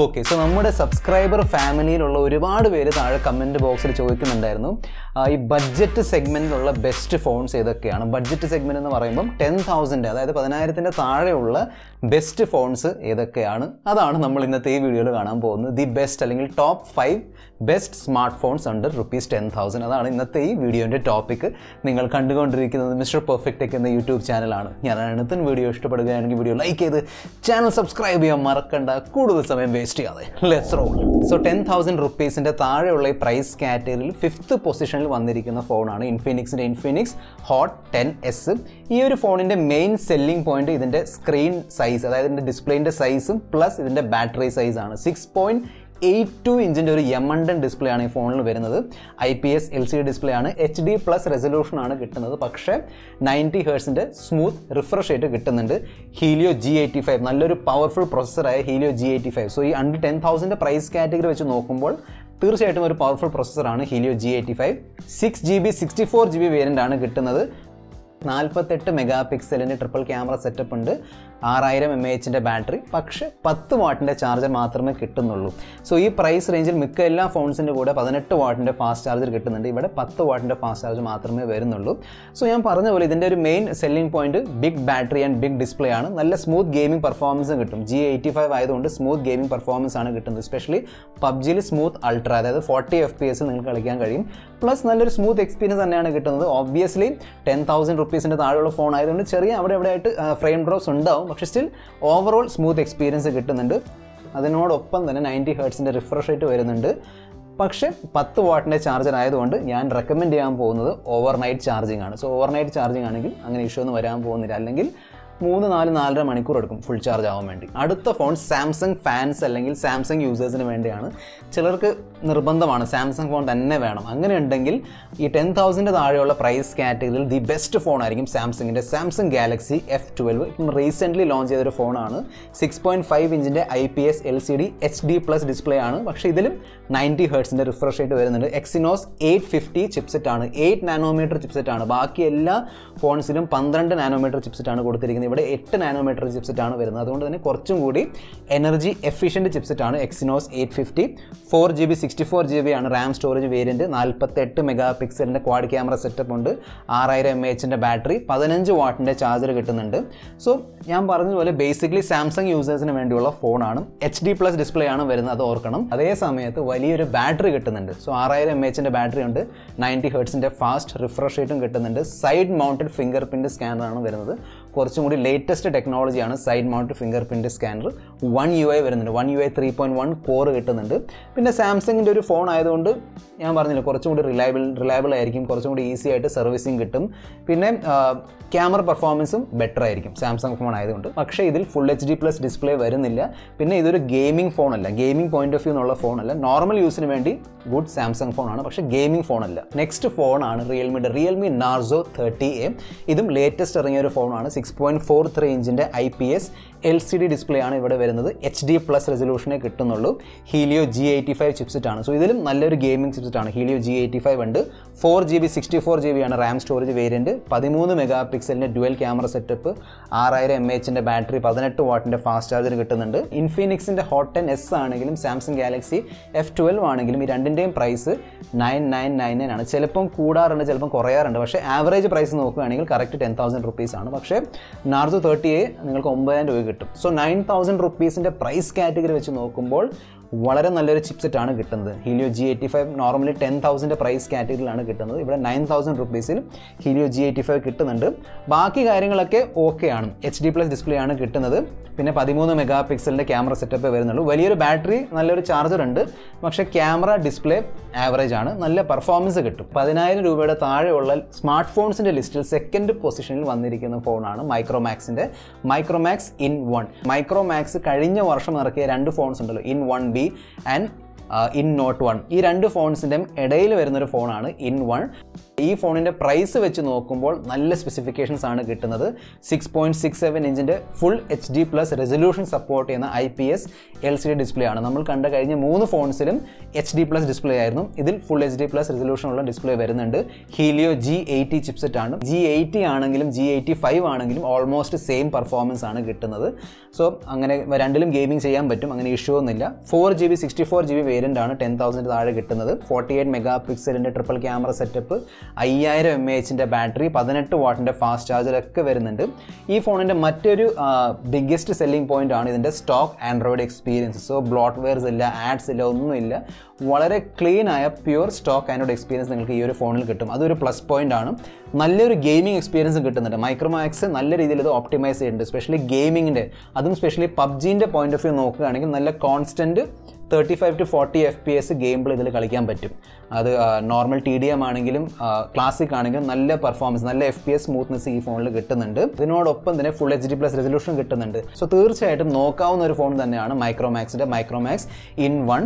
Okay so നമ്മുടെ subscriber ഫാമിലിയിലുള്ള ഒരുപാട് പേര് താഴെ കമന്റ് ബോക്സിൽ ചോദിക്കുന്നുണ്ടായിരുന്നു. ഈ ബഡ്ജറ്റ് സെഗ്മെന്റിലുള്ള ബെസ്റ്റ് ഫോൺസ് ഏതൊക്കെയാണ്? ബഡ്ജറ്റ് സെഗ്മെന്റ് എന്ന് പറയുമ്പം ടെൻ തൗസൻഡ് അതായത് പതിനായിരത്തിന്റെ താഴെയുള്ള ബെസ്റ്റ് ഫോൺസ് ഏതൊക്കെയാണ്? അതാണ് നമ്മൾ ഇന്നത്തെ ഈ വീഡിയോയിൽ കാണാൻ പോകുന്നത്. ദി ബെസ്റ്റ് അല്ലെങ്കിൽ top five best smartphones under rupees ten thousand അതാണ് ഇന്നത്തെ ഈ വീഡിയോന്റെ ടോപ്പിക് നിങ്ങൾ കണ്ടുകൊണ്ടിരിക്കുന്നത് മിസ്റ്റർ പെർഫെക്റ്റ് ടെക് എന്ന യൂട്യൂബ് ചാനലാണ് ഞാൻ അടുത്ത വീഡിയോ ഇഷ്ടപ്പെടുകയാണെങ്കിൽ വീഡിയോ ലൈക്ക് ചെയ്ത് ചാനൽ സബ്സ്ക്രൈബ് ചെയ്യാൻ മറക്കണ്ട. കൂടുതൽ സമയം വേസ്റ്റ് ചെയ്യാതെ. Let's roll so ten thousand റുപ്പീസിന്റെ താഴെയുള്ള ഈ പ്രൈസ് കാറ്റഗറിയിൽ ഫിഫ്ത്ത് പൊസിഷനിൽ വന്നിരിക്കുന്ന ഫോണാണ് ഇൻഫിനിക്സിന്റെ ഇൻഫിനിക്സ് ഹോട്ട് ടെൻ എസ് ഈ ഒരു ഫോണിന്റെ മെയിൻ സെല്ലിംഗ് പോയിന്റ് ഇതിന്റെ സ്ക്രീൻ സൈസ് അതായത് ഇതിന്റെ ഡിസ്പ്ലേന്റെ സൈസും പ്ലസ് ഇതിന്റെ ബാറ്ററി സൈസാണ് സിക്സ് പോയിന്റ് എയ്റ്റ് ടു ഇഞ്ചിന്റെ ഒരു യമണ്ടൻ ഡിസ്പ്ലേ ആണ് ഈ ഫോണിൽ വരുന്നത്. I P S L C D display ആണ്. എച്ച് ഡി പ്ലസ് റെസൊല്യൂഷൻ ആണ് കിട്ടുന്നത്. പക്ഷേ നയന്റി ഹേഴ്സിന്റെ സ്മൂത്ത് റിഫ്രഷ് ആയിട്ട് കിട്ടുന്നുണ്ട്. ഹീലിയോ ജി എയ്റ്റി ഫൈവ് നല്ലൊരു powerful പ്രൊസസ്സറായ Helio G eighty five so ഈ under ten thousand price category വെച്ച് നോക്കുമ്പോൾ തീർച്ചയായിട്ടും ഒരു powerful പ്രൊസസ്സറാണ് Helio G eighty five six G B sixty four G B variant ആണ് കിട്ടുന്നത്. നാൽപ്പത്തെട്ട് മെഗാ പിക്സലിന്റെ ട്രിപ്പിൾ ക്യാമറ സെറ്റപ്പ് ഉണ്ട്. ആറായിരം എം എച്ചിന്റെ ബാറ്ററി. പക്ഷേ പത്ത് വാട്ടിന്റെ ചാർജർ മാത്രമേ കിട്ടുന്നുള്ളൂ. സോ ഈ പ്രൈസ് റേഞ്ചിൽ മിക്ക എല്ലാ ഫോൺസിന്റെ കൂടെ പതിനെട്ട് വാട്ടിന്റെ ഫാസ്റ്റ് ചാർജർ കിട്ടുന്നുണ്ട്. ഇവിടെ പത്ത് വാട്ടിന്റെ ഫാസ്റ്റ് ചാർജ് മാത്രമേ വരുന്നുള്ളൂ. സോ ഞാൻ പറഞ്ഞ പോലെ ഇതിന്റെ ഒരു main selling point big battery and big display ആണ്. നല്ല സ്മൂത്ത് ഗെയിമിംഗ് പെർഫോമൻസും കിട്ടും. ജി എയ്റ്റി ഫൈവ് ആയതുകൊണ്ട് സ്മൂത്ത് ഗെയിമിംഗ് പെർഫോമൻസ് ആണ് കിട്ടുന്നത്. സ്പെഷ്യലി പബ്ജിയിൽ സ്മൂത്ത് അൾട്ര അതായത് ഫോർട്ടി എഫ് പി എസ് നിങ്ങൾക്ക് കളിക്കാൻ കഴിയും. പ്ലസ് നല്ലൊരു സ്മൂത്ത് എക്സ്പീരിയൻസ് തന്നെയാണ് കിട്ടുന്നത്. ഓബ്വിയസ്ലി ടെൻ തൗസൻഡ് റുപ്പീസിന്റെ താഴെയുള്ള ഫോൺ ആയതുകൊണ്ട് ചെറിയ അവിടെ ഇവിടെ ആയിട്ട് ഫ്രെയിം ഡ്രോപ്സ് ഉണ്ടാവും. പക്ഷേ സ്റ്റിൽ ഓവറോൾ സ്മൂത്ത് എക്സ്പീരിയൻസ് കിട്ടുന്നുണ്ട്. അതിനോടൊപ്പം തന്നെ നയന്റി ഹേർട്സിന്റെ റിഫ്രഷ് റേറ്റ് വരുന്നുണ്ട്. പക്ഷേ പത്ത് വാട്ടിന്റെ ചാർജർ ആയതുകൊണ്ട് ഞാൻ റെക്കമെൻഡ് ചെയ്യാൻ പോകുന്നത് ഓവർനൈറ്റ് ചാർജിങ് ആണ്. സോ ഓവർനൈറ്റ് ചാർജിങ് ആണെങ്കിൽ അങ്ങനെ ഇഷ്യൂ ഒന്നും വരാൻ പോകുന്നില്ല. അല്ലെങ്കിൽ മൂന്ന് നാല് നാലര മണിക്കൂർ എടുക്കും ഫുൾ ചാർജ് ആവാൻ വേണ്ടി. അടുത്ത ഫോൺ സാംസങ് ഫാൻസ് അല്ലെങ്കിൽ സാംസങ് യൂസേഴ്സിന് വേണ്ടിയാണ്. ചിലർക്ക് നിർബന്ധമാണ് സാംസങ് ഫോൺ തന്നെ വേണം. അങ്ങനെ ഉണ്ടെങ്കിൽ ഈ ടെൻ തൗസൻഡ് താഴെയുള്ള പ്രൈസ് കാറ്റഗറിയിൽ ദി ബെസ്റ്റ് ഫോൺ ആയിരിക്കും സാംസങ്ങിന്റെ സാംസങ് ഗാലക്സി എഫ് ട്വൽവ് ഇപ്പം റീസെന്റ്ലി ലോഞ്ച് ചെയ്തൊരു ഫോണാണ് six point five ഇഞ്ചിന്റെ I P S L C D H D plus display ആണ്. പക്ഷേ ഇതിലും നയന്റി ഹേർട്സിന്റെ റിഫ്രഷ് റേറ്റ് വരുന്നുണ്ട്. എക്സിനോസ് എയ്റ്റ് ഫിഫ്റ്റി ചിപ്സെറ്റ് ആണ്. എയ്റ്റ് നാനോമീറ്റർ ചിപ്സെറ്റ് ആണ്. ബാക്കി എല്ലാ ഫോൺസിലും പന്ത്രണ്ട് നാനോമീറ്റർ ചിപ്സെറ്റ് ആണ് കൊടുത്തിരിക്കുന്നത്. ഇവിടെ എട്ട് നാനോമീറ്റർ ചിപ്സെറ്റ് ആണ് വരുന്നത്. അതുകൊണ്ട് തന്നെ കുറച്ചും കൂടി എനർജി എഫിഷ്യന്റ് ചിപ്സെറ്റ് ആണ്. Exynos eight fifty four G B sixty four G B ആണ് റാം സ്റ്റോറേജ് വേരിയന്റ് നാൽപ്പത്തെട്ട് മെഗാ പിക്സലിന്റെ ക്വാഡ് ക്യാമറ സെറ്റപ്പ് ഉണ്ട്. ആറായിരം എം എച്ചിന്റെ ബാറ്ററി പതിനഞ്ച് വാട്ടിന്റെ ചാർജർ കിട്ടുന്നുണ്ട്. സോ ഞാൻ പറഞ്ഞതുപോലെ ബേസിക്കലി സാംസങ് യൂസേഴ്സിന് വേണ്ടിയുള്ള ഫോണാണ് എച്ച് ഡി പ്ലസ് ഡിസ്പ്ലേ ആണ് വരുന്നത് അത് ഓർക്കണം. അതേ സമയത്ത് വലിയൊരു ബാറ്ററി കിട്ടുന്നുണ്ട്. സോ ആറായിരം എം എച്ചിന്റെ ബാറ്ററി ഉണ്ട്. നയന്റി ഹേർട്സിന്റെ ഫാസ്റ്റ് റിഫ്രഷ് റേറ്റും കിട്ടുന്നുണ്ട്. സൈഡ് മൗണ്ടഡ് ഫിംഗർ പ്രിന്റ് സ്കാനറാണ് വരുന്നത്. കുറച്ചും കൂടി latest ടെക്നോളജിയാണ് side mount fingerprint scanner one U I വരുന്നുണ്ട്. One U I three point one core കിട്ടുന്നുണ്ട്. പിന്നെ സാംസങ്ങിന്റെ ഒരു ഫോൺ ആയതുകൊണ്ട് ഞാൻ പറഞ്ഞില്ല കുറച്ചും കൂടി റിലയബിൾ റിലയബിൾ ആയിരിക്കും കുറച്ചും കൂടി ഈസി ആയിട്ട് സർവീസിങ് കിട്ടും. പിന്നെ ക്യാമറ പെർഫോമൻസും ബെറ്റർ ആയിരിക്കും സാംസങ് ഫോൺ ആയതുകൊണ്ട്. പക്ഷേ ഇതിൽ full H D plus display വരുന്നില്ല. പിന്നെ ഇതൊരു ഗെയിമിംഗ് ഫോൺ അല്ല ഗെയിമിംഗ് പോയിന്റ് ഓഫ് വ്യൂ എന്നുള്ള അല്ല. നോർമൽ യൂസിന് വേണ്ടി ഗുഡ് സാംസങ് ഫോണാണ് പക്ഷേ ഗെയിമിംഗ് ഫോൺ അല്ല. നെക്സ്റ്റ് ഫോണാണ് റിയൽമിയുടെ റിയൽമി നാർസോ തേർട്ടി എ ഇതും ലേറ്റസ്റ്റ് ഇറങ്ങിയ ഒരു ഫോണാണ് six point four three ഇഞ്ചിന്റെ I P S L C D display ആണ് ഇവിടെ വരുന്നത്. എച്ച് ഡി പ്ലസ് റെസൊല്യൂഷനെ കിട്ടുന്നുള്ളൂ. Helio G eighty five chipset ആണ്. സോ ഇതിലും നല്ലൊരു ഗെയിമിംഗ് ചിപ്സെറ്റ് ആണ്. ഹീലിയോ ജി എയ്റ്റി ഫൈവ് ഉണ്ട്. Four G B sixty four G B ആണ് റാം സ്റ്റോറേജ് വേരിയന്റ് പതിമൂന്ന് മെഗാ പിക്സലിന്റെ ഡുവൽ ക്യാമറ സെറ്റപ്പ് ആറായിരം എം എച്ചിന്റെ ബാറ്ററി പതിനെട്ട് വാട്ടിന്റെ ഫാസ്റ്റ് ചാർജർ കിട്ടുന്നുണ്ട്. ഇൻഫിനിക്സിന്റെ ഹോട്ട് ടെൻ എസ് ആണെങ്കിലും സാംസങ് ഗാലക്സി എഫ് ട്വൽവ് ആണെങ്കിലും ഈ രണ്ടിന്റെയും price nine nine nine nine ആണ്. ചിലപ്പം കൂടാറുണ്ട് ചിലപ്പം കുറയാറുണ്ട്. പക്ഷേ ആവറേജ് പ്രൈസ് നോക്കുകയാണെങ്കിൽ കറക്റ്റ് ടെൻ തൗസൻഡ് റുപ്പീസ് ആണ്. പക്ഷേ നാർസോ തേർട്ടി എ നിങ്ങൾക്ക് ഒമ്പതിനായിരം രൂപ കിട്ടും. സോ നയൻ തൗസൻഡ് റുപ്പീസിന്റെ പ്രൈസ് കാറ്റഗറി വെച്ച് നോക്കുമ്പോൾ വളരെ നല്ലൊരു ചിപ്സെറ്റ് ആണ് കിട്ടുന്നത്. Helio G eighty five normally ten thousand price കാറ്റഗറിയിലാണ് കിട്ടുന്നത്. ഇവിടെ നയൻ തൗസൻഡ് റുപ്പീസിൽ ഹീലിയോ ജി എയ്റ്റി ഫൈവ് കിട്ടുന്നുണ്ട്. ബാക്കി കാര്യങ്ങളൊക്കെ ഓക്കെ ആണ്. എച്ച് ഡി പ്ലസ് ഡിസ്പ്ലേ ആണ് കിട്ടുന്നത്. പിന്നെ പതിമൂന്ന് മെഗാ പിക്സലിന്റെ ക്യാമറ സെറ്റപ്പ് വരുന്നുള്ളൂ. വലിയൊരു ബാറ്ററി നല്ലൊരു ചാർജർ ഉണ്ട്. പക്ഷേ ക്യാമറ ഡിസ്പ്ലേ ആവറേജ് ആണ്. നല്ല പെർഫോമൻസ് കിട്ടും. പതിനായിരം രൂപയുടെ താഴെയുള്ള സ്മാർട്ട് ഫോൺസിന്റെ ലിസ്റ്റിൽ സെക്കൻഡ് പൊസിഷനിൽ വന്നിരിക്കുന്ന ഫോണാണ് മൈക്രോമാക്സിന്റെ മൈക്രോമാക്സ് ഇൻ വൺ മൈക്രോമാക്സ് കഴിഞ്ഞ വർഷം ഇറക്കിയ രണ്ട് ഫോൺസ് ഉണ്ടല്ലോ. In one B and in note one ഈ രണ്ട് ഫോൺസിന്റെയും ഇടയിൽ വരുന്നൊരു ഫോണാണ് ഇൻ വൺ ഈ ഫോണിന്റെ പ്രൈസ് വെച്ച് നോക്കുമ്പോൾ നല്ല സ്പെസിഫിക്കേഷൻസ് ആണ് കിട്ടുന്നത്. Six point six seven ഇഞ്ചിന്റെ full H D plus resolution support ചെയ്യുന്ന I P S L C D display ആണ്. നമ്മൾ കണ്ട കഴിഞ്ഞ മൂന്ന് ഫോൺസിലും എച്ച് ഡി പ്ലസ് ഡിസ്പ്ലേ ആയിരുന്നു. ഇതിൽ full H D plus resolution ഉള്ള ഡിസ്പ്ലേ വരുന്നുണ്ട്. ഹീലിയോ ജി എയ്റ്റി ചിപ്സെറ്റ് ആണ്. ജി എയ്റ്റി ആണെങ്കിലും ജി എയ്റ്റി ഫൈവ് ആണെങ്കിലും ഓൾമോസ്റ്റ് സെയിം പെർഫോമൻസ് ആണ് കിട്ടുന്നത്. സോ അങ്ങനെ രണ്ടിലും ഗെയിമിംഗ് ചെയ്യാൻ പറ്റും. അങ്ങനെ ഇഷ്യൂ ഒന്നുമില്ല. Four G B sixty four G B variant ആണ് ടെൻ തൗസൻഡ് താഴെ കിട്ടുന്നത്. ഫോർട്ടി എയ്റ്റ് മെഗാ പിക്സലിന്റെ ട്രിപ്പിൾ ക്യാമറ സെറ്റപ്പ് അയ്യായിരം എം എച്ചിന്റെ ബാറ്ററി പതിനെട്ട് വാട്ടിന്റെ ഫാസ്റ്റ് ചാർജറൊക്കെ വരുന്നുണ്ട്. ഈ ഫോണിന്റെ മറ്റൊരു ബിഗ്ഗസ്റ്റ് സെല്ലിംഗ് പോയിന്റ് ആണ് ഇതിന്റെ stock Android experience so bloatwares ഇല്ല ആഡ്സ് ഇല്ല ഒന്നുമില്ല. വളരെ ക്ലീൻ ആയ പ്യുവർ സ്റ്റോക്ക് ആൻഡ്രോയിഡ് എക്സ്പീരിയൻസ് നിങ്ങൾക്ക് ഈ ഒരു ഫോണിൽ കിട്ടും. അതൊരു പ്ലസ് പോയിന്റ് ആണ്. നല്ലൊരു ഗെയിമിംഗ് എക്സ്പീരിയൻസ് കിട്ടുന്നുണ്ട്. മൈക്രോമാക്സ് നല്ല രീതിയിൽ ഇത് ഓപ്റ്റിമൈസ് ചെയ്യുന്നുണ്ട്. സ്പെഷ്യലി ഗെയിമിങ്ങിന്റെ അതും സ്പെഷ്യലി പബ്ജീന്റെ പോയിന്റ് ഓഫ് വ്യൂ നോക്കുകയാണെങ്കിൽ നല്ല constant thirty five to forty F P S gameplay ഇതിൽ കളിക്കാൻ പറ്റും. അത് നോർമൽ ടി ഡി എം ആണെങ്കിലും ക്ലാസിക് ആണെങ്കിലും നല്ല പെർഫോമൻസ് നല്ല എഫ് പി എസ് സ്മൂത്ത്നെസ് ഈ ഫോണിൽ കിട്ടുന്നുണ്ട്. ഇതിനോടൊപ്പം തന്നെ full H D plus resolution കിട്ടുന്നുണ്ട്. സോ തീർച്ചയായിട്ടും നോക്കാവുന്ന ഒരു ഫോൺ തന്നെയാണ് മൈക്രോമാക്സിന്റെ മൈക്രോമാക്സ് ഇൻ വൺ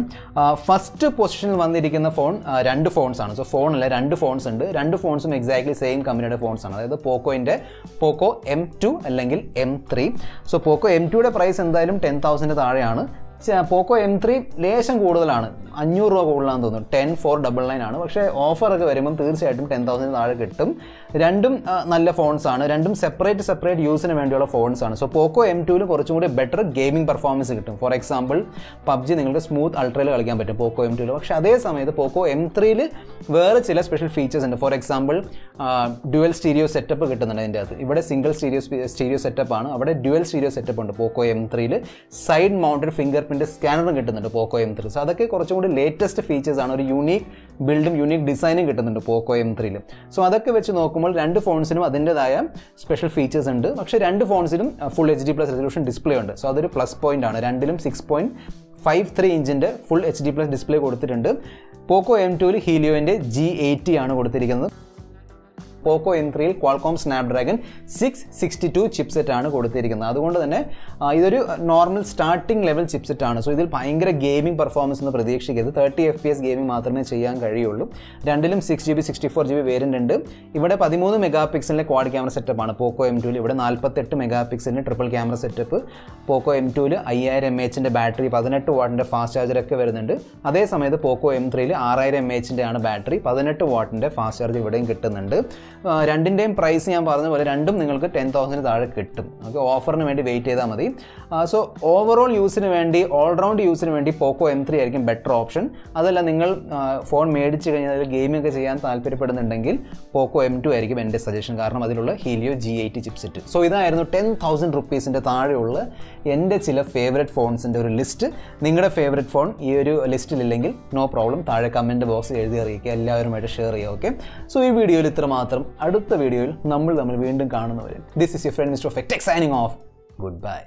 ഫസ്റ്റ് പൊസിഷനിൽ വന്നിരിക്കുന്ന ഫോൺ രണ്ട് ഫോൺസ് ആണ്. സോ ഫോണല്ല രണ്ട് ഫോൺസ് ഉണ്ട്. രണ്ട് ഫോൺസും എക്സാക്ട്ലി സെയിം കമ്പനിയുടെ ഫോൺസ് ആണ്. അതായത് പോക്കോയിന്റെ പോക്കോ എം ടു അല്ലെങ്കിൽ M three so Poco M ടുയുടെ price എന്തായാലും ടെൻ തൗസൻഡ് താഴെയാണ്. പോക്കോ എം ത്രീ ലേശം കൂടുതലാണ്. അഞ്ഞൂറ് രൂപ കൂടുതലാണെന്ന് തോന്നുന്നു. ടെൻ ഫോർ ഡബിൾ നയൻ ആണ്. പക്ഷേ ഓഫറൊക്കെ വരുമ്പം തീർച്ചയായിട്ടും ടെൻ തൗസൻഡ് താഴെ കിട്ടും. രണ്ടും നല്ല ഫോൺസ് ആണ്. രണ്ടും സെപ്പറേറ്റ് സെപ്പറേറ്റ് യൂസിന് വേണ്ടിയുള്ള ഫോൺസ് ആണ്. സോ പോക്കോ എം ടുവിൽ കുറച്ചും കൂടി ബെറ്റർ ഗെയിമിംഗ് പെർഫോമൻസ് കിട്ടും. ഫോർ എക്സാമ്പിൾ പബ്ജി നിങ്ങൾക്ക് സ്മൂത്ത് അൾട്രയിൽ കളിക്കാൻ പറ്റും പോക്കോ എം ടുവിൽ പക്ഷേ അതേ സമയത്ത് പോക്കോ എം ത്രീയിൽ വേറെ ചില സ്പെഷ്യൽ ഫീച്ചേഴ്സ് ഉണ്ട്. For example dual stereo setup കിട്ടുന്നുണ്ട് അതിന്റെ അകത്ത്. ഇവിടെ സിംഗിൾ സ്റ്റീരിയോ സ്റ്റീരിയോ സെറ്റപ്പ് ആണ്. അവിടെ ഡ്യുവൽ സ്റ്റീരിയോ സെറ്റപ്പ് ഉണ്ട് പോക്കോ എം ത്രീയിൽ സൈഡ് മൗണ്ടഡ് ഫിംഗർ പ്രിന്റ് സ്കാനറും കിട്ടുന്നുണ്ട് പോക്കോ എം ത്രീ സോ അതൊക്കെ കുറച്ചും കൂടി ലേറ്റസ്റ്റ് ഫീച്ചേഴ്സ് ആണ്. ഒരു യൂണീക്ക് ബിൽഡും യൂണീക്ക് ഡിസൈനും കിട്ടുന്നുണ്ട് പോക്കോ എം ത്രീയിൽ സോ അതൊക്കെ വെച്ച് നോക്കുമ്പോൾ രണ്ട് ഫോൺസിനും അതിന്റെതായ സ്പെഷ്യൽ ഫീച്ചേഴ്സ് ഉണ്ട്. പക്ഷേ രണ്ട് ഫോൺസിനും full H D plus resolution display ഉണ്ട്. സോ അതൊരു പ്ലസ് പോയിന്റ് ആണ്. രണ്ടിലും six point five three ഇഞ്ചിന്റെ full H D plus display കൊടുത്തിട്ടുണ്ട്. പോക്കോ എം ടുവിൽ ഹീലിയോന്റെ ജി എയ്റ്റി ആണ് കൊടുത്തിരിക്കുന്നത്. പോക്കോ എൻ ത്രീയിൽ Qualcomm Snapdragon six sixty two chipset ആണ് കൊടുത്തിരിക്കുന്നത്. അതുകൊണ്ട് തന്നെ ഇതൊരു നോർമൽ സ്റ്റാർട്ടിംഗ് ലെവൽ ചിപ്സെറ്റ് ആണ്. സോ ഇതിൽ ഭയങ്കര ഗെയിമിംഗ് പെർഫോമൻസ് എന്ന് പ്രതീക്ഷിക്കരുത്. Thirty F P S gaming മാത്രമേ ചെയ്യാൻ കഴിയുള്ളൂ. രണ്ടിലും six G B sixty four G B variant ഉണ്ട്. ഇവിടെ പതിമൂന്ന് മെഗാ പിക്സലിന്റെ ക്വാഡ് ക്യാമറ സെറ്റപ്പ് ആണ് പോക്കോ എം ടുവിൽ ഇവിടെ നാൽപ്പത്തെട്ട് mega പിക്സലിന്റെ triple camera setup Poco M ടുവിൽ അയ്യായിരം എം എച്ചിന്റെ ബാറ്ററി പതിനെട്ട് വാട്ടിന്റെ ഫാസ്റ്റ് ചാർജറൊക്കെ വരുന്നുണ്ട്. അതേ സമയത്ത് പോക്കോ എം ത്രീയിൽ ആറായിരം എം എച്ചിന്റെ ആണ് ബാറ്ററി പതിനെട്ട് വാട്ടിന്റെ ഫാസ്റ്റ് ചാർജ് ഇവിടെയും കിട്ടുന്നുണ്ട്. രണ്ടിന്റെയും പ്രൈസ് ഞാൻ പറഞ്ഞ പോലെ രണ്ടും നിങ്ങൾക്ക് ടെൻ തൗസൻഡ് താഴെ കിട്ടും. നമുക്ക് ഓഫറിന് വേണ്ടി വെയിറ്റ് ചെയ്താൽ മതി. സോ ഓവറോൾ യൂസിന് വേണ്ടി ഓൾറൗണ്ട് യൂസിന് വേണ്ടി പോക്കോ എം ത്രീ ആയിരിക്കും ബെറ്റർ ഓപ്ഷൻ അതല്ല നിങ്ങൾ ഫോൺ മേടിച്ച് കഴിഞ്ഞാൽ ഗെയിമിംഗ് ഒക്കെ ചെയ്യാൻ താല്പര്യപ്പെടുന്നുണ്ടെങ്കിൽ പോക്കോ എം ടു ആയിരിക്കും എന്റെ സജഷൻ കാരണം അതിലുള്ള Helio G eighty chipset so ഇതായിരുന്നു ടെൻ തൗസൻഡ് റുപ്പീസിന്റെ താഴെയുള്ള എന്റെ ചില ഫേവറേറ്റ് ഫോൺസിന്റെ ഒരു ലിസ്റ്റ് നിങ്ങളുടെ ഫേവറേറ്റ് ഫോൺ ഈ ഒരു ലിസ്റ്റിലില്ലെങ്കിൽ നോ പ്രോബ്ലം താഴെ കമന്റ് ബോക്സ് എഴുതി അറിയിക്കുക. എല്ലാവരുമായിട്ട് ഷെയർ ചെയ്യുക. ഓക്കെ സോ ഈ വീഡിയോയിൽ ഇത്ര മാത്രം. അടുത്ത വീഡിയോയിൽ നമ്മൾ തമ്മിൽ വീണ്ടും കാണുന്നവരും this is you friend mister Tech signing off goodbye